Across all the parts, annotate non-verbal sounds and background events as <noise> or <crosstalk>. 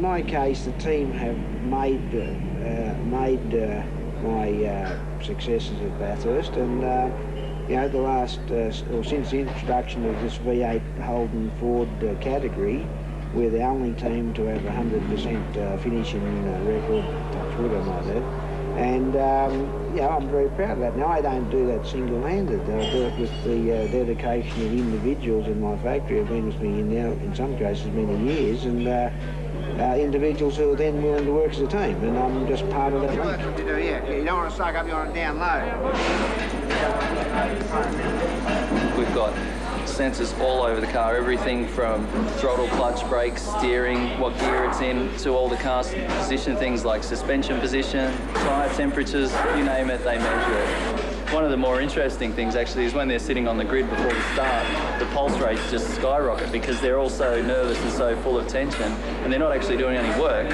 in my case, the team have made uh, made uh, my uh, successes at Bathurst, and uh, you know the last uh, or since the introduction of this V8 Holden Ford uh, category, we're the only team to have 100% uh, finishing record. Touch wood, I might add. And um, yeah, I'm very proud of that. Now I don't do that single-handed. I do it with the dedication of individuals in my factory who've been with me now, in some cases, many years, and uh, individuals who are then willing to work as a team. And I'm just part of that bunch. You do, yeah. You don't want to suck up, you want it down low. We've got sensors all over the car, everything from throttle, clutch, brakes, steering, what gear it's in, to all the car position things like suspension position, tyre temperatures, you name it, they measure it. One of the more interesting things actually is when they're sitting on the grid before the start, the pulse rates just skyrocket because they're all so nervous and so full of tension and they're not actually doing any work,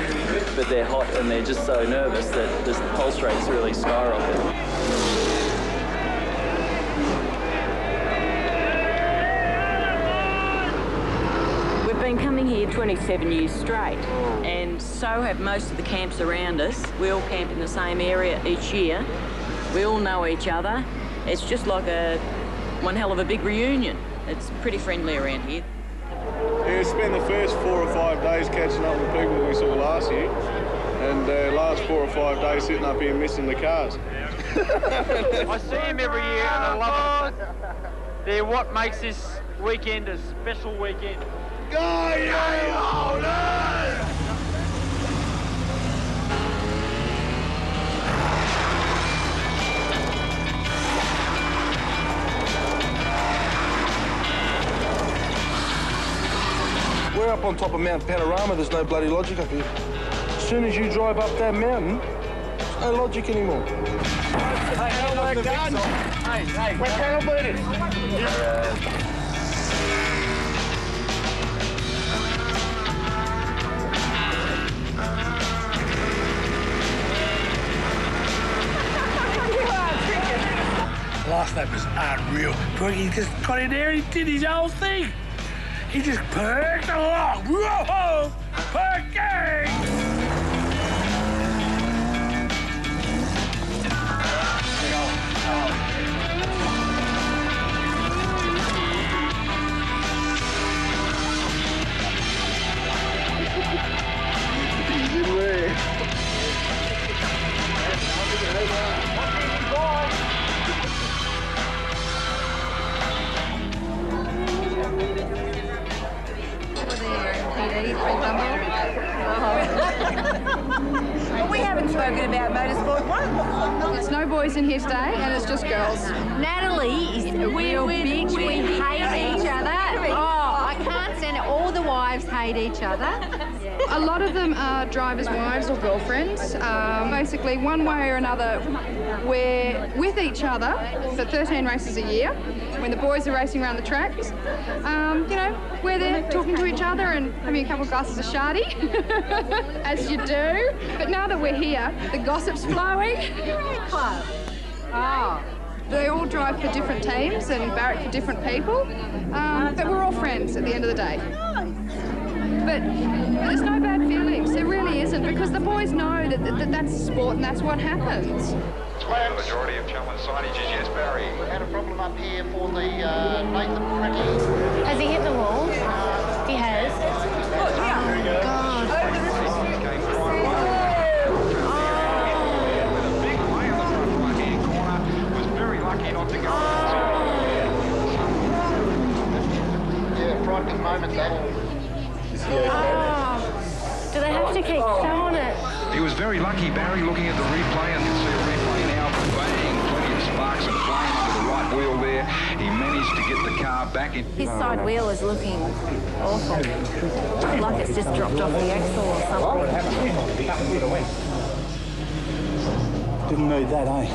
but they're hot and they're just so nervous that the pulse rates really skyrocket. We've been coming here 27 years straight, oh. and so have most of the camps around us. We all camp in the same area each year. We all know each other. It's just like a one hell of a big reunion. It's pretty friendly around here. Yeah, we spent the first four or five days catching up with people we saw last year, and uh, last four or five days sitting up here missing the cars. <laughs> I see them every year and I love them. They're what makes this weekend a special weekend. Go, you on top of Mount Panorama. There's no bloody logic up here. As soon as you drive up that mountain, there's no logic anymore. Hey, well done. Hey, hey, we're panel beaters. Last night was unreal. He just got in there and he did his whole thing. He just perked along. Whoa! Spoken about motorsport once. There's no boys in here today, and it's just girls. Natalie is a real bitch. We, hate each other. Oh, I can't stand it. All the wives hate each other. A lot of them are drivers' wives or girlfriends. Um, basically, one way or another, we're with each other for 13 races a year. When the boys are racing around the tracks, um, you know, we're there talking to each other and having a couple of glasses of shardy, <laughs> as you do. But now that we're here, the gossip's flowing. Club. Oh. They all drive for different teams and barrack for different people, um, but we're all friends at the end of the day. But there's no bad feelings. There really isn't because the boys know that, that that's sport and that's what happens. The majority of challenge signage is yes, Barry. We had a problem up here for the uh, Nathan Cricky. Has he hit the wall? He has. Yeah, frightening moment that. Oh. Do they have to keep showing it? He was very lucky, Barry, looking at the replay, and you can see a replay now, bang, plenty of sparks and flame under the right wheel there. He managed to get the car back in. His side wheel is looking awful. Like it's just dropped off the axle or something. Didn't need that, eh?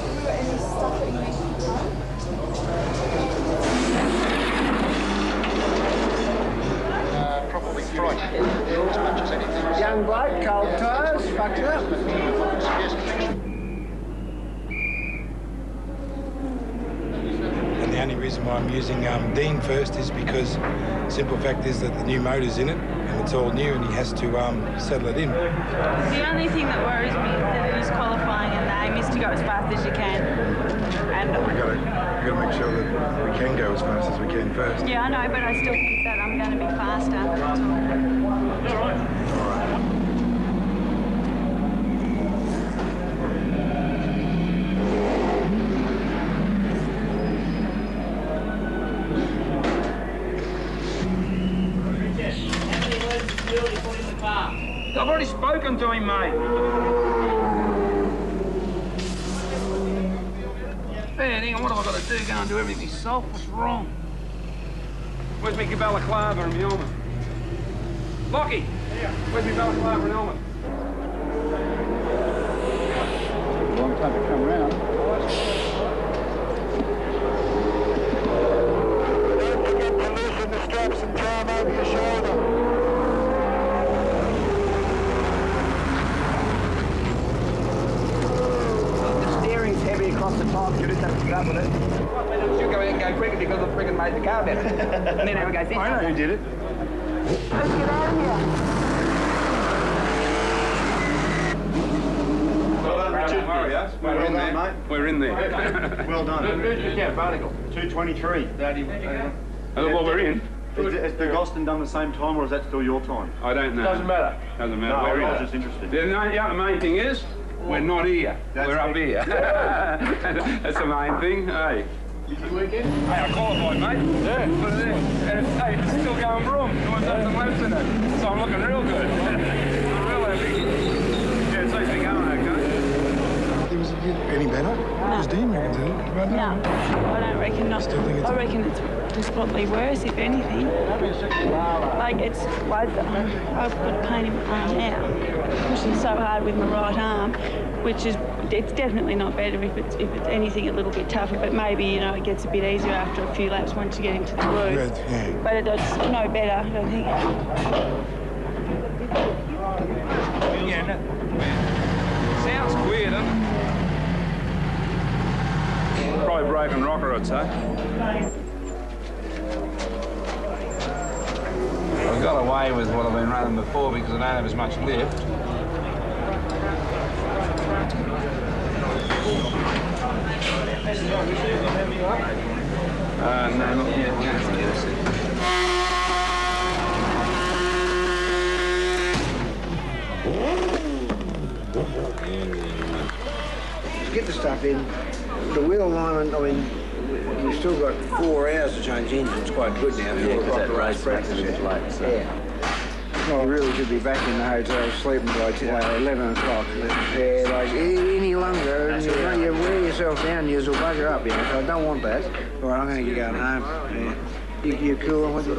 As much as anything. Young bloke, cold tyres, fucked up. And the only reason why I'm using um, Dean first is because simple fact is that the new motor's in it and it's all new, and he has to um, settle it in. The only thing that worries me that it is qualifying and the aim is to go as fast as you can. And We got to we got to make sure that we can go as fast as we can first. yeah, I know, but I still think that I'm going to be got to do? Go and do everything myself? What's wrong? Where's me balaclava and my helmet? Lockie! Where's me balaclava and helmet? Long time to come round. Don't forget to loosen the straps and throw them over your shoulder. The steering's heavy across the top. You just have to put up with it. You go in and go quicker because I've freaking made the car better. <laughs> and then Aaron goes, this. I know who did it. Let's get out of here. Well done, Richard. Mario. We're Well in there. mate. We're in there. well done. <laughs> Yeah, Barnacle. 223. Oh, well, we're in. Has, has the Goston done the same time or is that still your time? I don't know. Doesn't matter. Doesn't matter. No, we're I was in. just interested. The, no, yeah, the main thing is, we're not here. That's we're up here. <laughs> That's the main thing. Hey. You see weekend? Hey, I qualified, mate. Yeah. Put it in. And it's, hey, it's still going wrong. Doing something laps in it. So I'm looking real good. real happy. Yeah, it seems to be going okay. It was any better? It was Dean reckons, isn't it? About No. I don't reckon not. Still think it's- I reckon it's just probably worse, if anything. Like it's like I've got pain in my arm now, pushing so hard with my right arm, which is it's definitely not better if it's if it's anything a little bit tougher. But maybe you know it gets a bit easier after a few laps once you get into the groove. Right, yeah. But it- it's no better, I don't think. Yeah, no. Sounds weird, doesn't it? Rocker, I'd say. I got away with what I've been running before because I don't have as much lift. Uh, no, not yet. To get the stuff in, the wheel alignment, I mean, we- we've still got four hours to change engines, quite good now. Yeah, 'cause that race race makes it a bit late, so. Yeah. Well, I really should be back in the hotel sleeping by uh, 11 o'clock. Yeah, like any longer, and you, know, you wear yourself down, you'll bugger up, you know, so I don't want that. All right, I'm going to get going home. Yeah. You, you cool on what you're?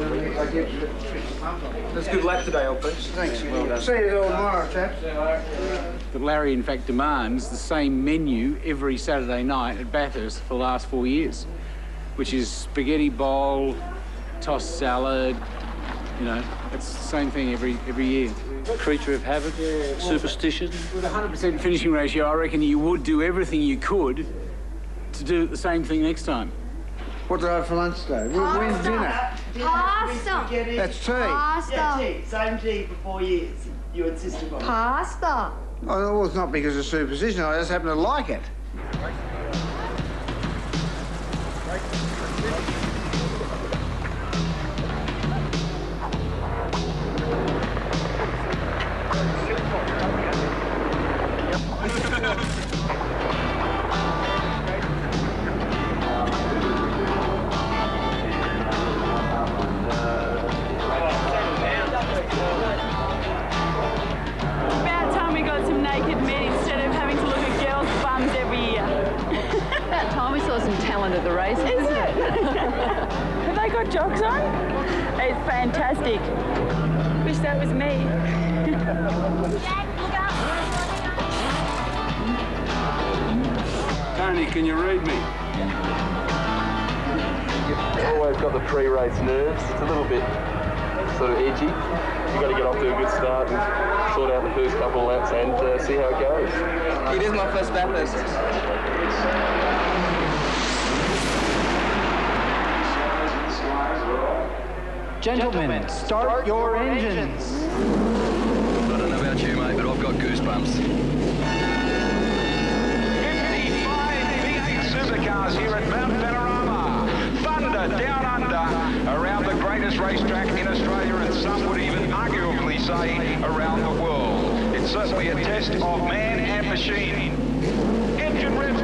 That's good luck today, old folks. Thanks. Well done. See you all tomorrow, chaps. that Larry in fact demands the same menu every Saturday night at Bathurst for the last four years, which is spaghetti bowl, tossed salad, you know, it's the same thing every every year. Creature of habit, superstition. With a 100% finishing ratio, I reckon you would do everything you could to do the same thing next time. What do I have for lunch today? When- When's dinner? Pasta. That's tea. Pasta. Same tea for four years. You insisted on. Pasta. Oh, well, it's not because of superstition. I just happen to like it. Tony, can you read me? You've always got the pre-race nerves. It's a little bit sort of edgy. You've got to get off to a good start and sort out the first couple of laps and uh, see how it goes. It is my first Bathurst. Gentlemen, start your engines. I don't know about you, mate, but I've got goosebumps. Supercars here at Mount Panorama. Thunder down under around the greatest racetrack in Australia and some would even arguably say around the world. It's certainly a test of man and machine. Engine revs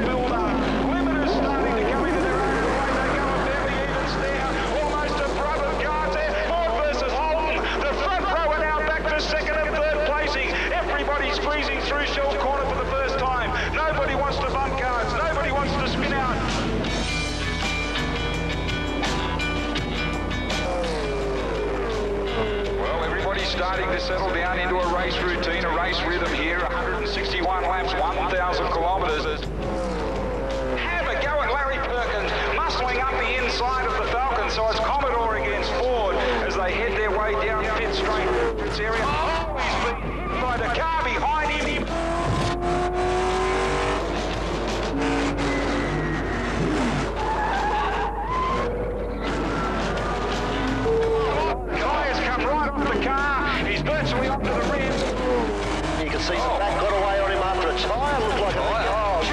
Can see the back got away on him after a tyre. Looked like a oh,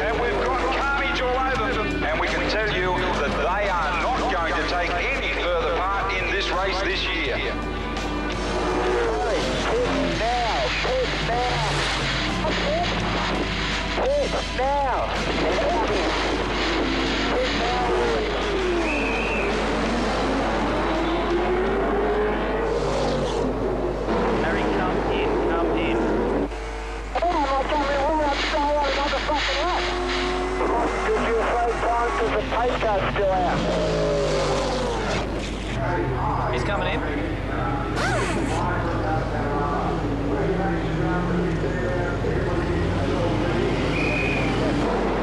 And we've got carnage all over them. And we can tell you that they are not going to take any further part in this race this year. Harry, come in, come in. He's coming in.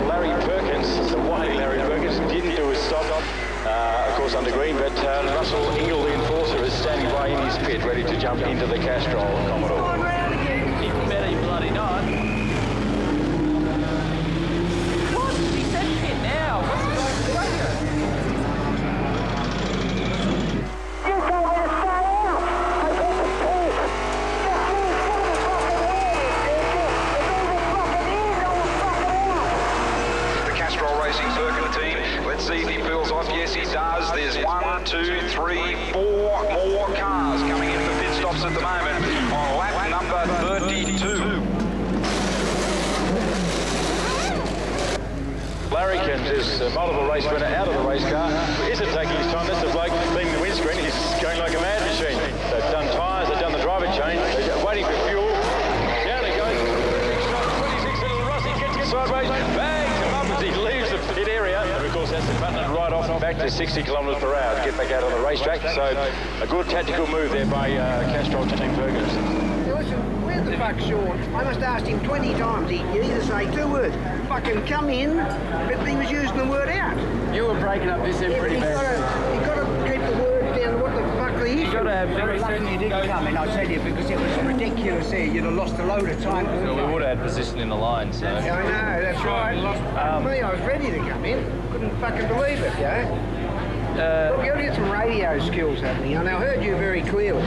Larry Perkins, the white Larry Perkins, didn't do his stop, uh, of course, under green, but uh, Russell Ingall, the enforcer, is standing by in his pit, ready to jump into the Castrol Commodore. He better bloody not. What? He said pit now. What's the The Castrol Racing Circuit team. Let's see if he pulls off. Yes, he does. There's one, two, three, four more cars coming in for pit stops at the moment on lap number 32. Larry Kent is a multiple race winner out of the race car. Isn't taking his time. That's the bloke being the windscreen. He's going like a mad machine. They've done tyres, they've done the driver change, they're waiting for fuel. Down he goes. 26 little Rossi gets it sideways, bangs him up as he leaves the pit area. And of course, that's the button right off back to 60 kilometres per hour to get back out on the racetrack. So a good tactical move there by uh, Castrol Team Ferguson. Where the fuck's Sean? I must ask him 20 times. He you either say two words, fucking come in, but he was using the word out. You were breaking up this end Yeah, pretty but bad. gotta, he's got to keep the words down. What the fuck the issue? You've got to have Very lucky you didn't come in, I tell you, because it was ridiculous here. You'd have lost a load of time. Well, we would have had position in the line, so. Yeah, I know, that's right. Um, Me, I was ready to come in. Couldn't fucking believe it, yeah? Uh, Look, you got some radio skills happening. And I heard you very clearly.